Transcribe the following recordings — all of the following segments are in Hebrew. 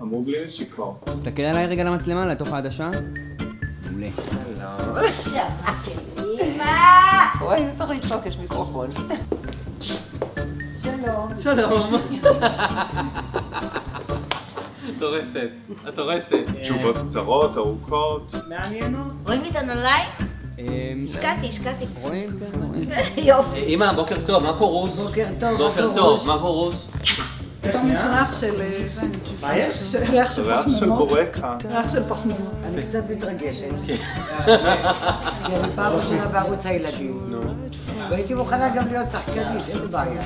אמרו בלי נשיקות. תסתכל עליי רגע למצלמה, לתוך העדשה. מעולה. וואי, אני צריך לצעוק, יש מיקרופון. שלום. שלום. את הורסת, את הורסת. תשובות קצרות, ארוכות. מעניינות. רואים לי את הנעליים? אמ, השקעתי, השקעתי. רואים? כן, רואים. יופי. אמא, בוקר טוב, מה פה רוס? בוקר טוב, מה בוקר פה טוב? מה פה רוס? פתאום יש ריח של... אה, מה יש? של- ריח של ריח של פחמימות. בורקה. ריח של פחמימות. אני קצת מתרגשת. כן. כי אני פעם ראשונה בערוץ הילדים. נו. והייתי מוכנה גם להיות שחקנית, אין בעיה.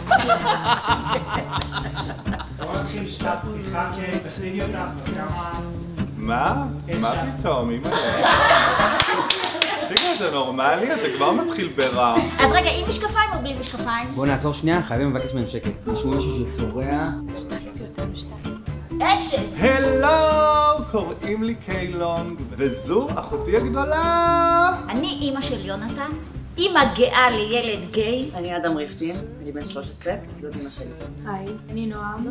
בוא נתחיל שלב פתיחה, כן, תציגי אותך, כמה... מה? מה פתאום, אמא? אתה נורמלי? אתה כבר מתחיל ברע. אז רגע, עם משקפיים או בלי משקפיים? בואו נעצור שנייה, חייבים לבקש מהם שקט. תשמעו מישהו שצורח. אקשן. הלו, קוראים לי קיילונג, וזו אחותי הגדולה. אני אימא של יונתן, אימא גאה לילד גיי. אני אדם ריפטין, אני בן 13, זאת אמא שלי. היי, אני נועם.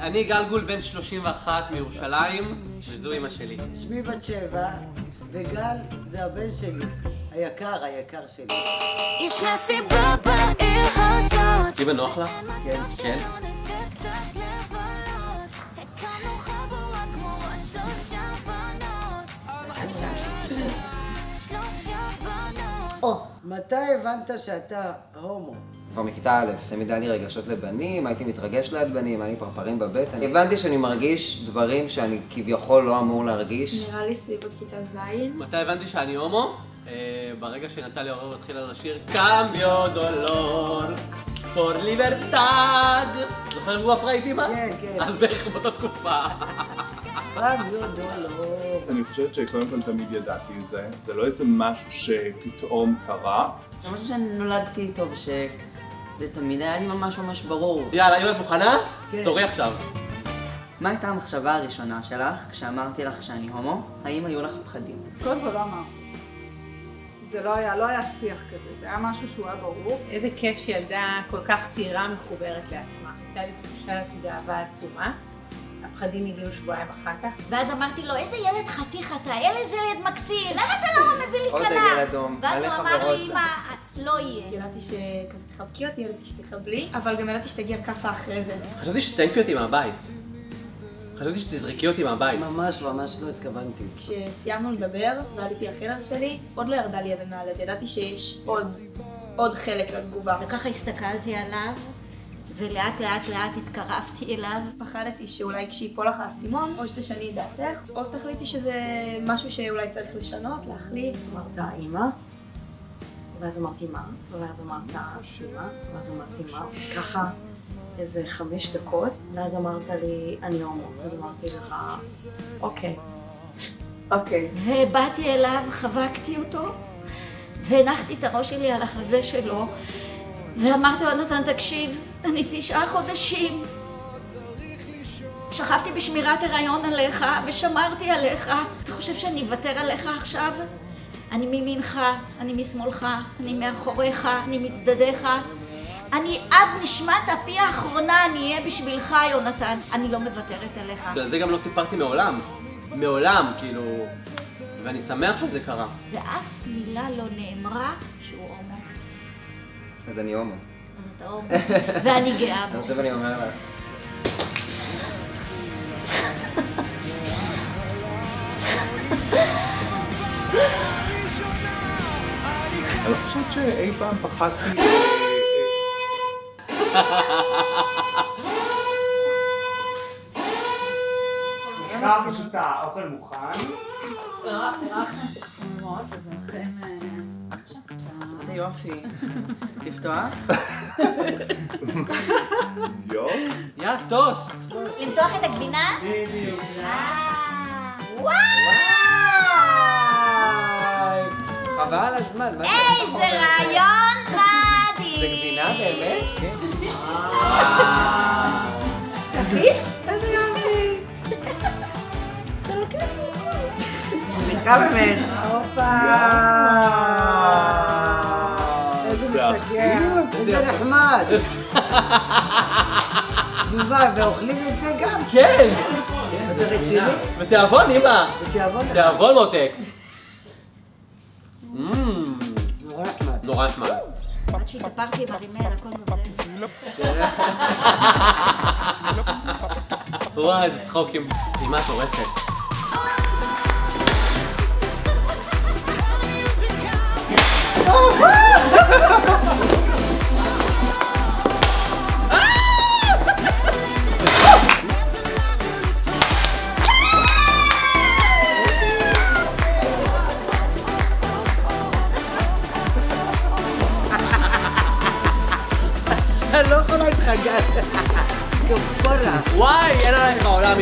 אני גלגול בן 31 מירושלים, וזו אמא שלי. שמי בת שבע, וגל זה הבן שלי. היקר, היקר שלי. יש מסיבה בעיר הזאת ליבה נוח לך? כן. כן. מתי הבנת שאתה הומו? כבר מכיתה א', תמיד היה לי רגשות לבנים, הייתי מתרגש ליד בנים, היה לי פרפרים בבטן. הבנתי שאני מרגיש דברים שאני כביכול לא אמור להרגיש. נראה לי סביב עוד כיתה ז'. מתי הבנתי שאני הומו? אה, ברגע שנטלי אורר התחילה לשיר קמיו דולור פור ליברטד זוכר הוא הפרייט אימא? כן, כן. אז בערך באותה תקופה. אני חושבת שקודם כל תמיד ידעתי את זה. זה לא איזה משהו שפתאום קרה. זה משהו שנולדתי איתו ושזה תמיד היה לי ממש ממש ברור. יאללה, אם את מוכנה? כן. תורי עכשיו. מה הייתה המחשבה הראשונה שלך כשאמרתי לך שאני הומו? האם היו לך פחדים? קודם כל לא אמרתי. זה לא היה, לא היה שיח כזה, זה היה משהו שהוא היה ברור. איזה כיף שילדה כל כך צעירה מחוברת לעצמה. הייתה לי תחושת גאווה עצומה. הפחדים הגיעו שבועיים אחר כך. ואז אמרתי לו, איזה ילד חתיך אתה, ילד זה ילד מקסים, למה אתה לא מביא לי עוד כלה? דגל אדום, ואז הוא אמר. לי, אמא, לא יהיה. ידעתי שכזה תחבקי אותי, ידעתי שתקבלי, אבל גם ידעתי שתגיע כאפה אחרי זה. חשבתי שתעיפי אותי מהבית. חשבתי שתזרקי אותי מהבית. ממש ממש לא התכוונתי. כשסיימנו לדבר ועליתי לחדר שלי, עוד לא ירדה לי יד הנעלת, ידעתי שיש עוד, עוד חלק לתגובה. וככה הסתכלתי עליו, ולאט לאט לאט התקרבתי אליו. פחדתי שאולי כשיפול לך האסימון, או שתשני את דעתך, או תחליטי שזה משהו שאולי צריך לשנות, להחליף. אמרת אימא, ואז אמרתי מה, ואז אמרת אימא, ואז אמרתי מה, ככה איזה חמש דקות, ואז אמרת לי אני הומו, אז אמרתי לך אוקיי, אוקיי. ובאתי אליו, חבקתי אותו, והנחתי את הראש שלי על החזה שלו, ואמרתי לו, נתן, תקשיב, אני תשעה חודשים. שכבתי בשמירת הריון עליך, ושמרתי עליך. אתה חושב שאני אוותר עליך עכשיו? אני מימינך, אני משמאלך, אני מאחוריך, אני מצדדיך. אני עד נשמת אפי האחרונה, אני אהיה בשבילך, יונתן. אני לא מוותרת עליך. בגלל זה גם לא סיפרתי מעולם. מעולם, כאילו... ואני שמח שזה קרה. ואף מילה לא נאמרה שהוא הומו. אז אני הומו. אז אתה הומו. ואני גאה בו. אני אומר לך. אני לא חושבת שאי פעם פחדתי... עכשיו פשוט האוכל מוכן. איזה יופי. לפתוח? יואו. יאללה, טוסט! למתוח את הגבינה? בדיוק. אה, וואו! חבל הזמן, מה זה? איזה רעיון מדהים! זה גבינה באמת? כן. איזה יופי. סליחה באמת. הופה. איזה זה משגע. איזה נחמד. מה, ואוכלים את זה גם? כן! אתה רציני? בתיאבון, אמא! בתיאבון? תיאבון מותק. נורא נחמד. נורא נחמד. עד שהתאפרתי עם הרימל, הכל נוזל. וואי, איזה צחוקים. אמא טורפת. אני לא יכולה איתך, גל. כפרה. וואי, אין עלייך בעולם,